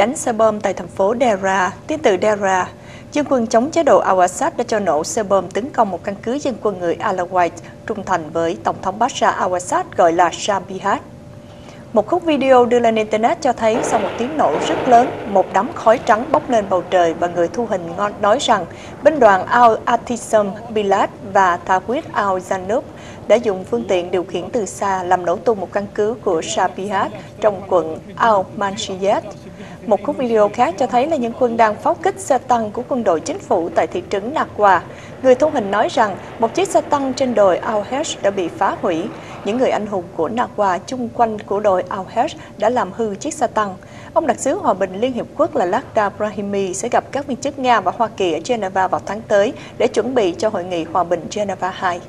đánh xe bom tại thành phố Dera, tiếp từ Dera. Dân quân chống chế độ al-Assad đã cho nổ xe bom tấn công một căn cứ dân quân người Alawite trung thành với Tổng thống Bashar al-Assad gọi là Shabihat. Một khúc video đưa lên Internet cho thấy sau một tiếng nổ rất lớn, một đám khói trắng bốc lên bầu trời và người thu hình ngon nói rằng binh đoàn Al-Atisam Bilad và Tawhid al-Zanub đã dùng phương tiện điều khiển từ xa làm nổ tung một căn cứ của Shabihat trong quận Al-Manshiyat. Một khúc video khác cho thấy là những quân đang pháo kích xe tăng của quân đội chính phủ tại thị trấn Nakwa. Người thu hình nói rằng một chiếc xe tăng trên đồi Al-Hesh đã bị phá hủy. Những người anh hùng của Nakwa chung quanh của đồi Al-Hesh đã làm hư chiếc xe tăng. Ông đặc sứ hòa bình Liên Hiệp Quốc là Lakhdar Brahimi sẽ gặp các viên chức Nga và Hoa Kỳ ở Geneva vào tháng tới để chuẩn bị cho hội nghị hòa bình Geneva 2.